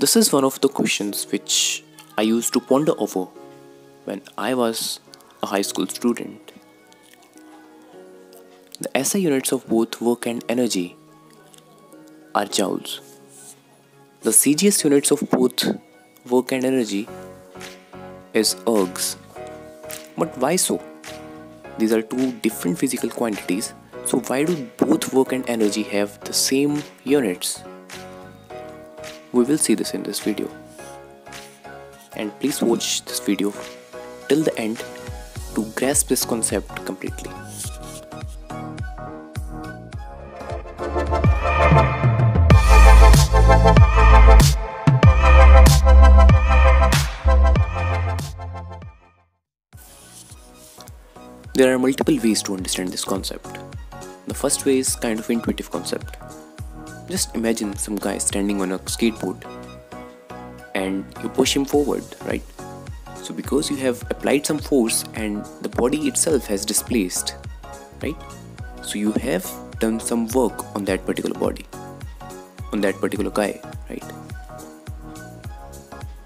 This is one of the questions which I used to ponder over when I was a high school student. The SI units of both work and energy are joules. The CGS units of both work and energy is ergs. But why so? These are two different physical quantities, so why do both work and energy have the same units? We will see this in this video. And please watch this video till the end to grasp this concept completely. There are multiple ways to understand this concept. The first way is kind of intuitive concept. Just imagine some guy standing on a skateboard and you push him forward, right? So because you have applied some force and the body itself has displaced, right? So you have done some work on that particular body, on that particular guy, right?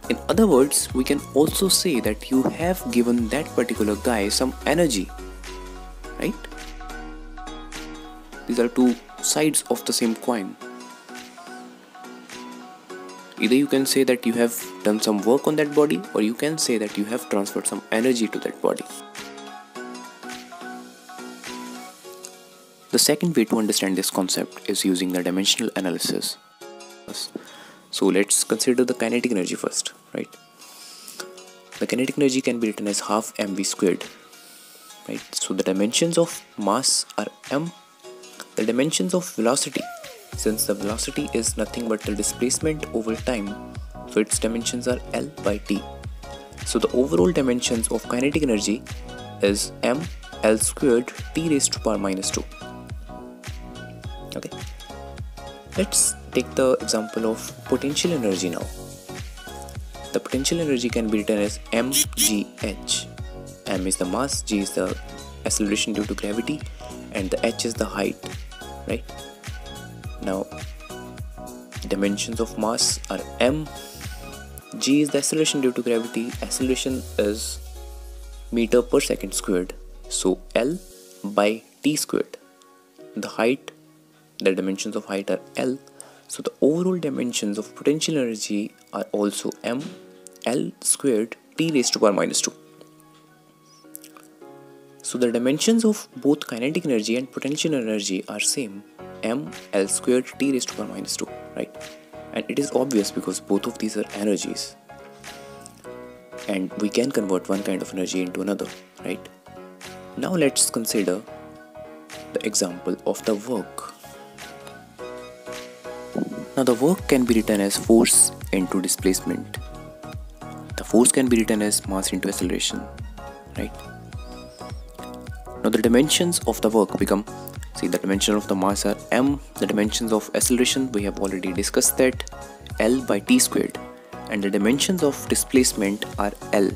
In other words, we can also say that you have given that particular guy some energy, right? These are two sides of the same coin. Either you can say that you have done some work on that body, or you can say that you have transferred some energy to that body. The second way to understand this concept is using the dimensional analysis. So let's consider the kinetic energy first, right? The kinetic energy can be written as half mv squared, right? So the dimensions of mass are m, the dimensions of velocity, since the velocity is nothing but the displacement over time, so its dimensions are l by t. So the overall dimensions of kinetic energy is m l squared t raised to power minus 2. Okay. Let's take the example of potential energy now. The potential energy can be written as mgh. m is the mass, g is the acceleration due to gravity, and the h is the height, right? Now, dimensions of mass are m, g is the acceleration due to gravity, acceleration is meter per second squared, so l by t squared. The height, the dimensions of height are l. So the overall dimensions of potential energy are also m. L squared t raised to power minus 2. So the dimensions of both kinetic energy and potential energy are same m l squared t raised to power minus 2, right? And it is obvious because both of these are energies. And we can convert one kind of energy into another, right? Now let's consider the example of the work now the work can be written as force into displacement. The force can be written as mass into acceleration, right? Now the dimensions of the work become, see the dimension of the mass are m, the dimensions of acceleration we have already discussed that, l by t squared and the dimensions of displacement are l.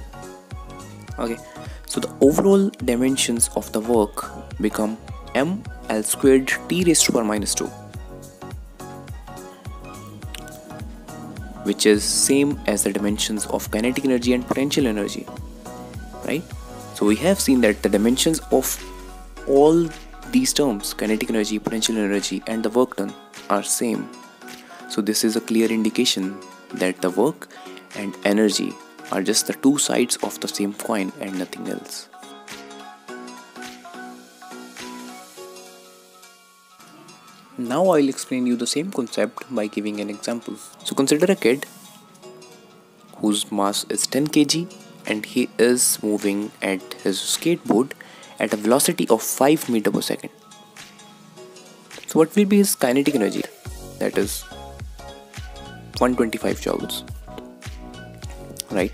Okay, so the overall dimensions of the work become m l squared t raised to power minus 2 which is same as the dimensions of kinetic energy and potential energy right so we have seen that the dimensions of all these terms kinetic energy potential energy and the work done are same so this is a clear indication that the work and energy are just the two sides of the same coin and nothing else Now I'll explain you the same concept by giving an example. So consider a kid whose mass is 10 kg and he is moving at his skateboard at a velocity of 5 meter per second. So what will be his kinetic energy? That is 125 joules. Right?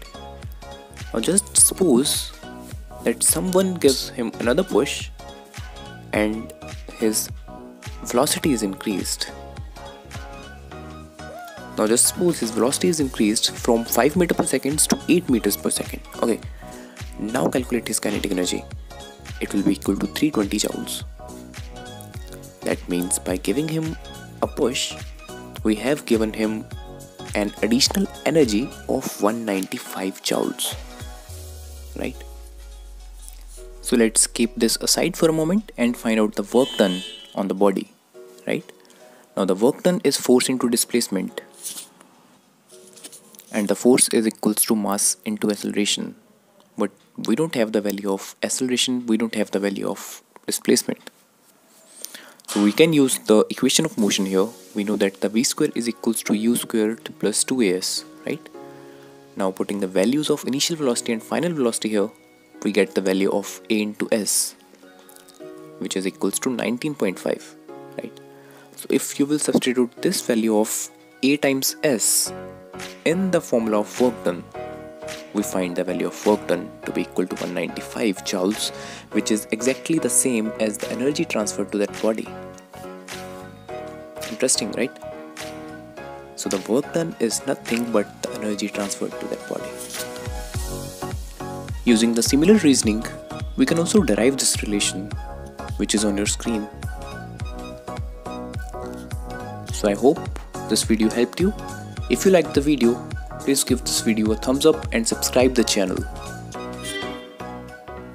Now just suppose that someone gives him another push and his velocity is increased. Now just suppose his velocity is increased from 5 meter per second to 8 meters per second. Okay. Now calculate his kinetic energy. It will be equal to 320 joules. That means by giving him a push, we have given him an additional energy of 195 joules. Right? So let's keep this aside for a moment and find out the work done on the body. Right? Now the work done is force into displacement. And the force is equals to mass into acceleration but we don't have the value of acceleration. We don't have the value of displacement. So we can use the equation of motion here. We know that the v square is equals to u squared plus 2as right? Now putting the values of initial velocity and final velocity here we get the value of a into s which is equals to 19.5 right? So if you will substitute this value of a times s in the formula of work done we find the value of work done to be equal to 195 joules which is exactly the same as the energy transferred to that body. Interesting right? So the work done is nothing but the energy transferred to that body. Using the similar reasoning we can also derive this relation which is on your screen. So i hope this video helped you. If you liked the video please give this video a thumbs up and subscribe the channel.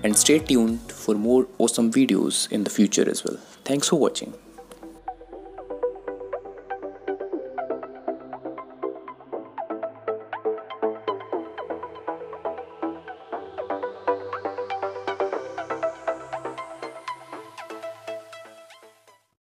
And stay tuned for more awesome videos in the future as well. Thanks for watching.